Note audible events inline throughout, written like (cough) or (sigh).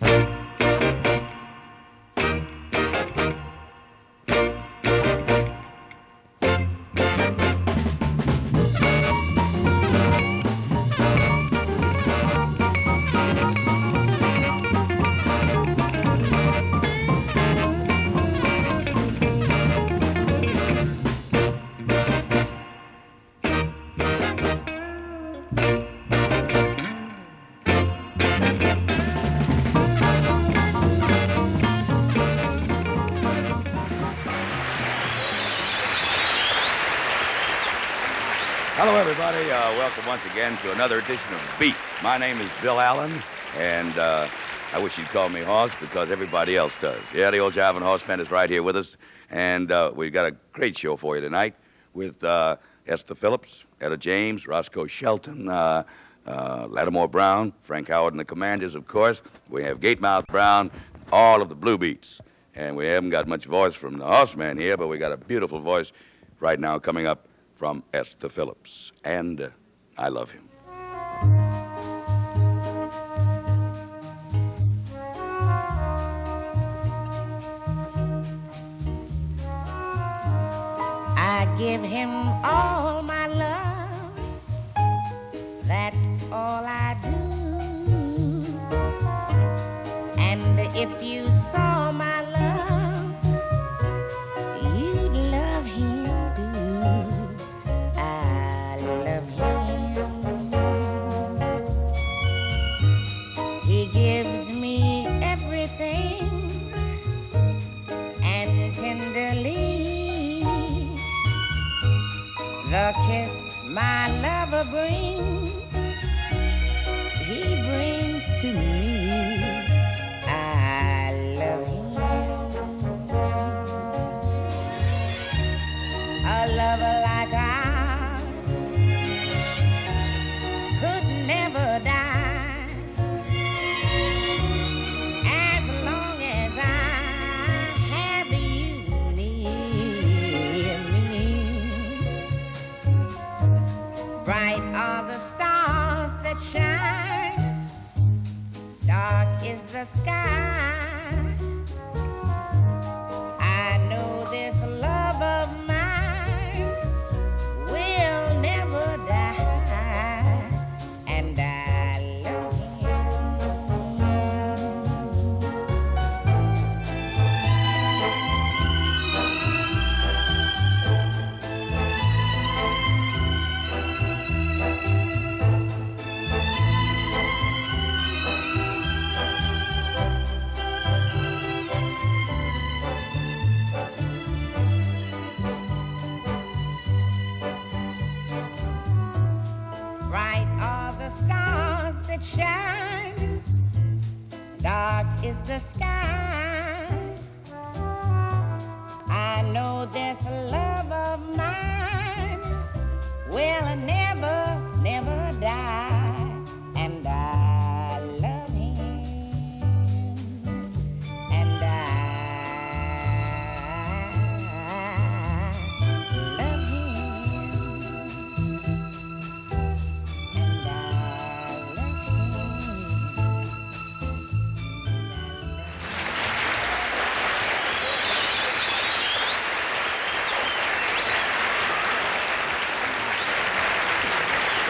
Hello, everybody. Uh, welcome once again to another edition of Beat. My name is Bill Allen, and uh, I wish you'd call me Hoss because everybody else does. Yeah, the old Jive and Hoss band is right here with us, and uh, we've got a great show for you tonight with uh, Esther Phillips, Etta James, Roscoe Shelton, uh, uh, Lattimore Brown, Frank Howard and the Commanders, of course. We have Gatemouth Brown, all of the Blue Beats. And we haven't got much voice from the Hoss man here, but we got a beautiful voice right now coming up from Esther Phillips. And uh, I love him. I give him all my love. That's all I do. And if you saw my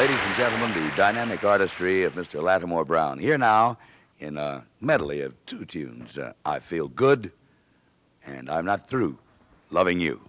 Ladies and gentlemen, the dynamic artistry of Mr. Lattimore Brown. Here now in a medley of two tunes uh, I Feel Good and I'm Not Through Loving You.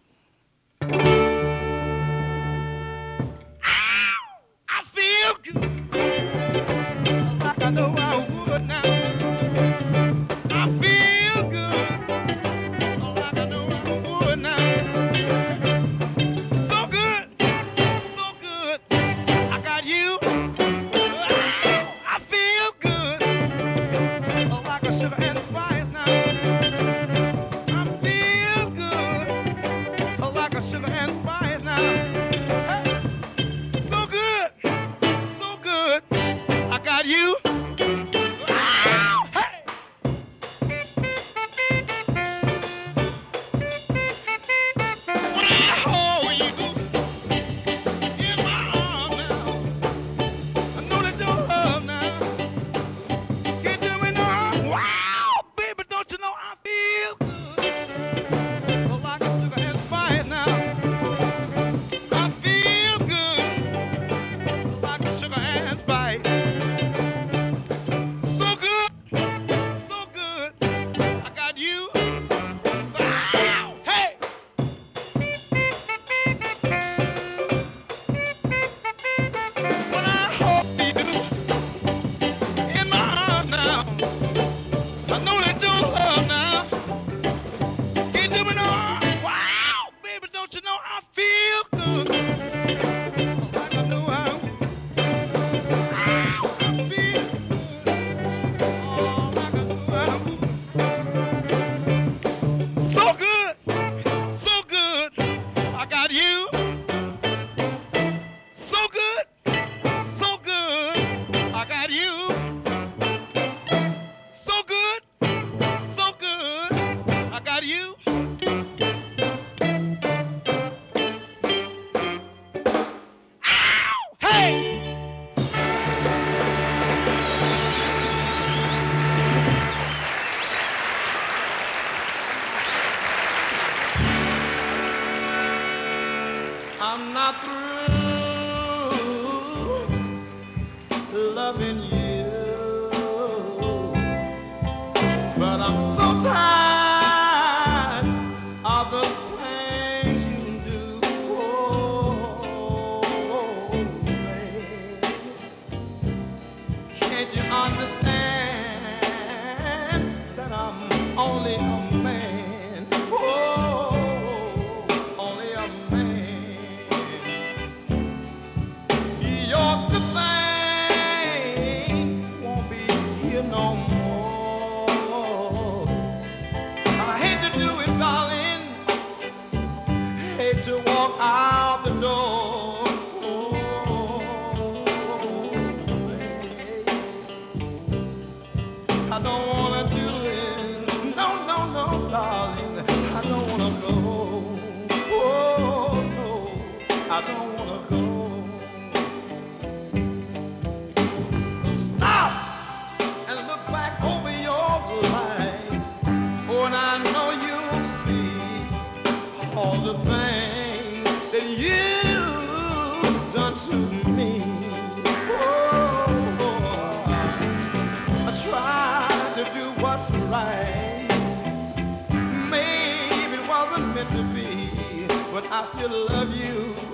I still love you.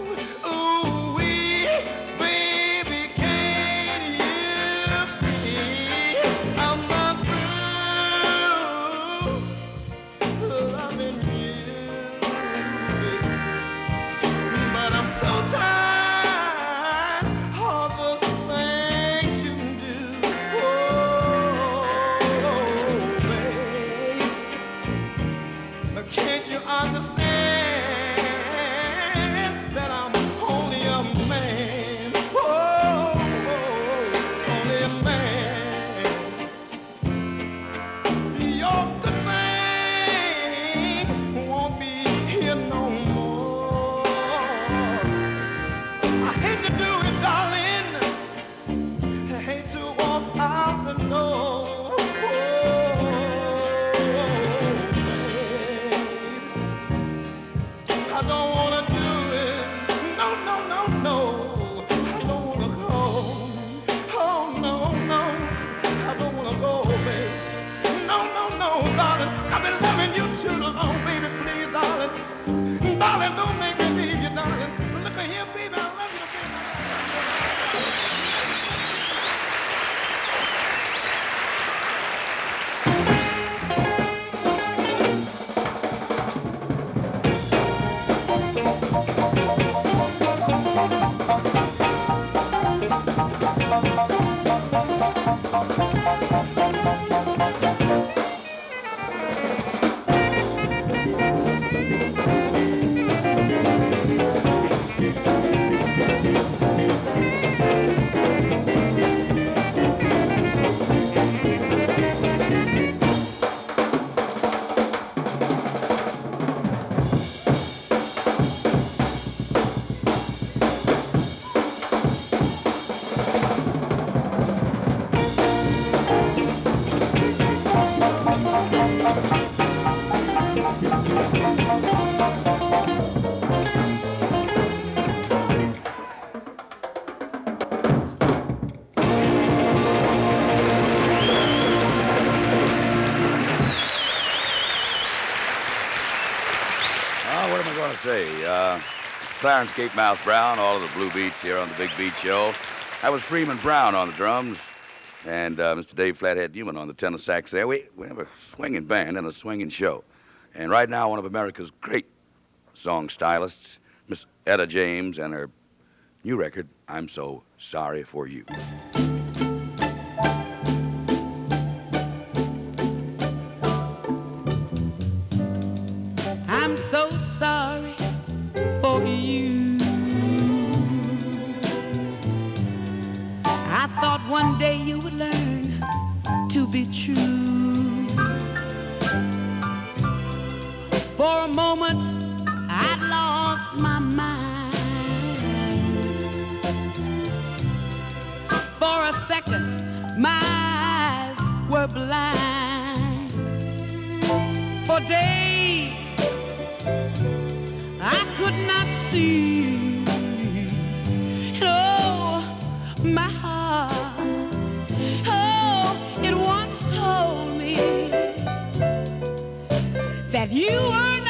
Clarence Gatemouth Brown, all of the Blue Beats here on the Big Beat Show. That was Freeman Brown on the drums, and uh, Mr. Dave Fathead Newman on the tenor sax there. We, we have a swinging band and a swinging show. And right now, one of America's great song stylists, Miss Etta James, and her new record, I'm So Sorry for You. You are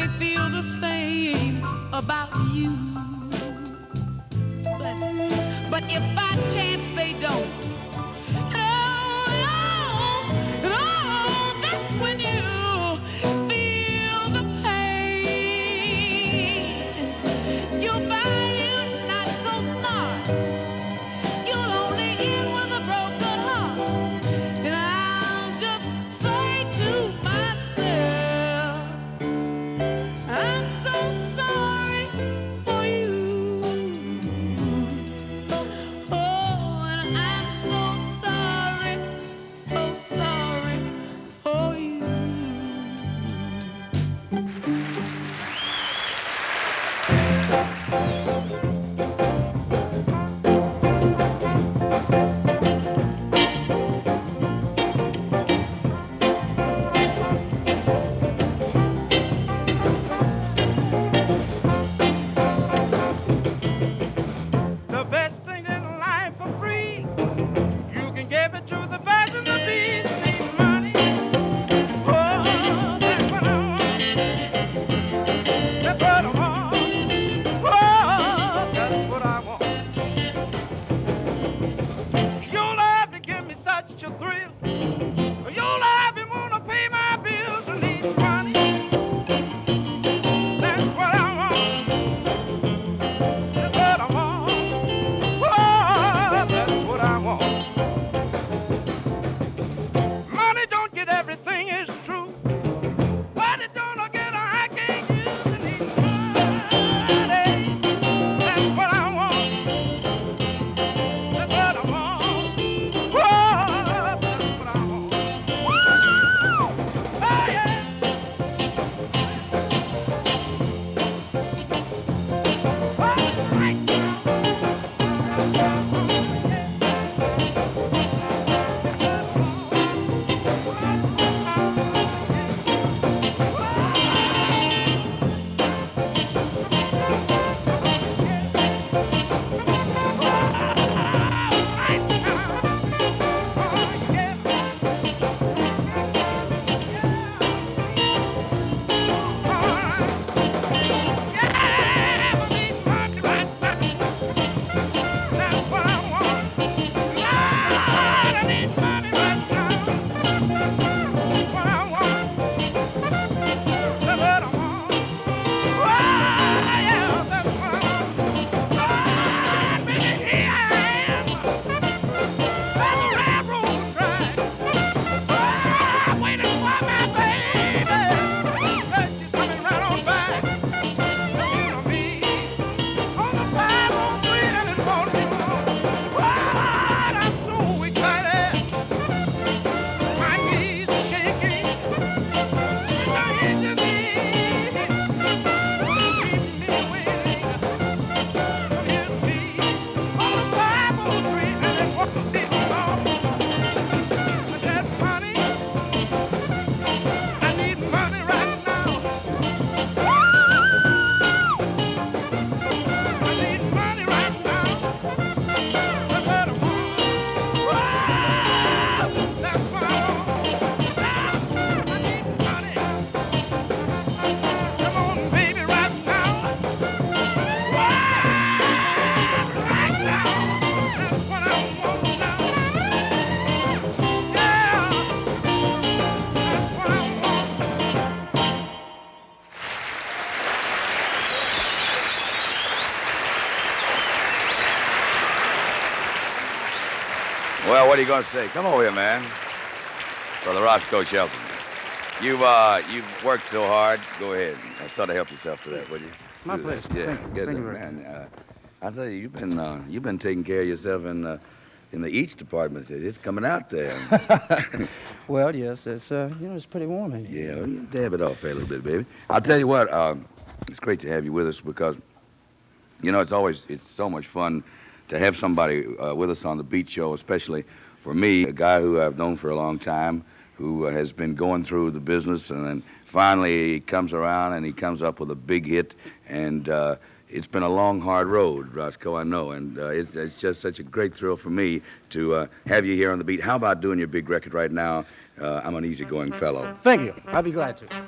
may feel the same about you. But, but if by chance they don't, what are you going to say? Come over here, man. Brother Roscoe Shelton. You've, uh, you've worked so hard. Go ahead. Uh, sort of help yourself to that, would you? My Do that. pleasure. Yeah, Thank get Thank that, you man. Uh, I tell you, you've been, uh, you've been taking care of yourself in, uh, in the Eats department. It's coming out there. (laughs) Well, yes, it's uh, you know, it's pretty warm in here. Yeah, well, you dab it off a little bit, baby. I'll tell you what, um, it's great to have you with us because, you know, it's always it's so much fun to have somebody uh, with us on the Beat Show, especially for me, a guy who I've known for a long time, who uh, has been going through the business, and then finally he comes around and he comes up with a big hit, and uh, it's been a long, hard road, Roscoe, I know, and uh, it's, it's just such a great thrill for me to uh, have you here on the beat. How about doing your big record right now? Uh, I'm an easygoing fellow. Thank you. I'll be glad to.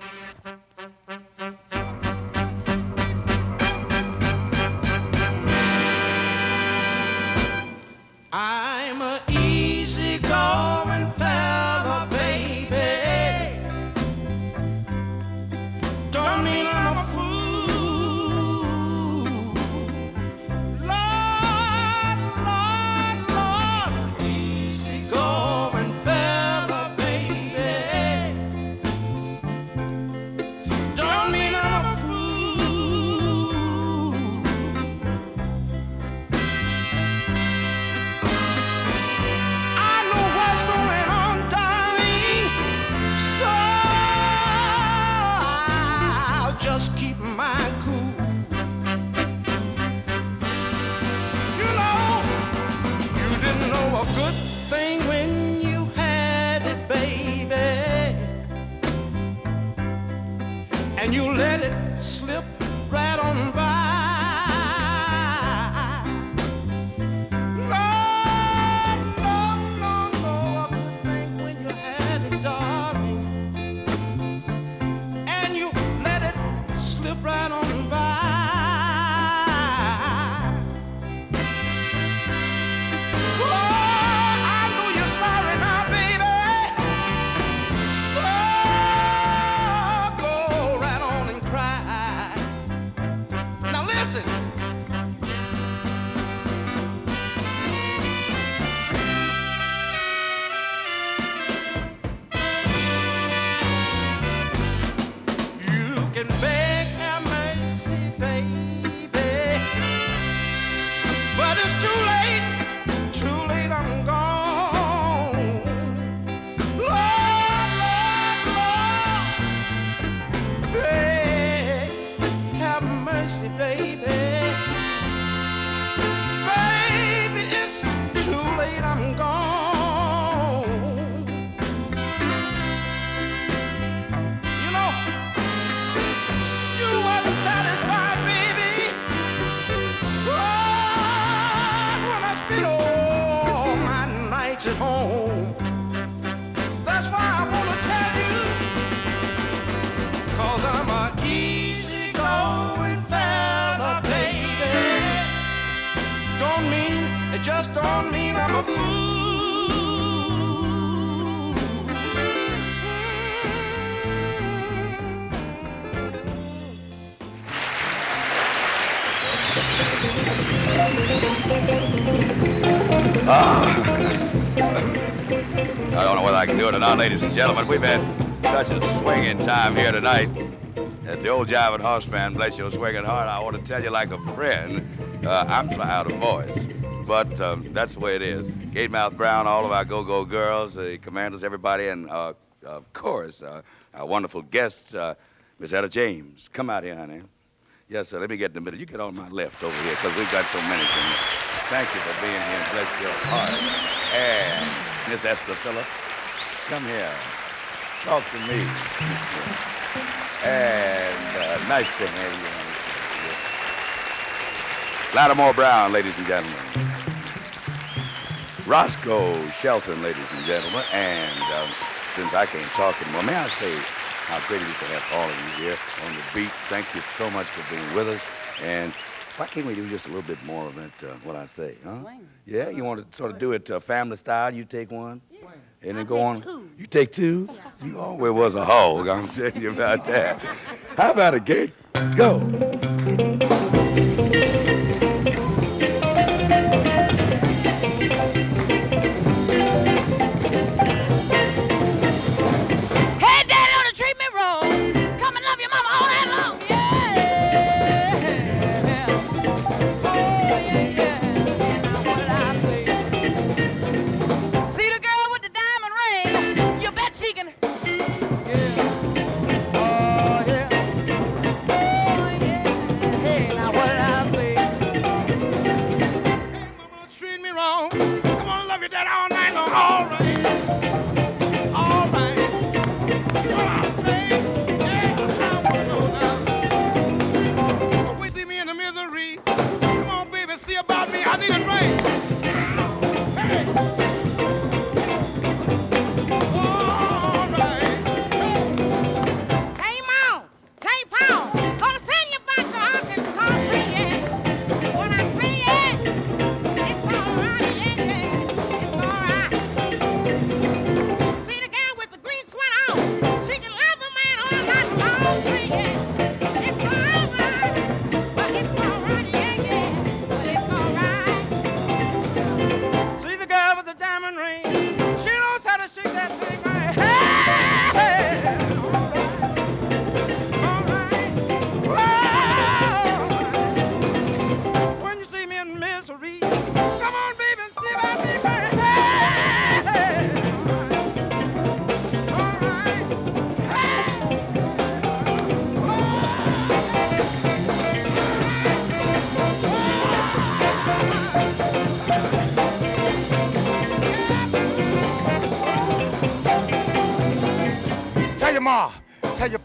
I don't know whether I can do it or not, ladies and gentlemen. We've had such a swinging time here tonight at the old Jive and Horseman. Bless your swinging heart. I want to tell you like a friend, uh, I'm fly out of voice. But um, that's the way it is. Gatemouth Brown, all of our go-go girls, the commanders, everybody, and uh, of course, uh, our wonderful guests, uh, Miss Etta James. Come out here, honey. Yes, sir. Let me get in the middle. You get on my left over here, because we've got so many things. Thank you for being here. Bless your heart. And Miss Esther Phillips, come here. Talk to me. And uh, nice to have you. Lattimore Brown, ladies and gentlemen. Roscoe Shelton, ladies and gentlemen. And um, since I can't talk anymore, may I say how great it is to have all of you here on the beat. Thank you so much for being with us. And why can't we do just a little bit more of it, uh, what I say, huh? Swing. Yeah, you want to sort of do it uh, family style? You take one? And then I go take on. two. You take two? (laughs) You always was a hog, I'm (laughs) telling you about that. How about a gate? Go.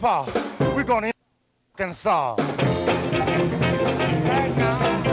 far. We're gonna Arkansas. Right now.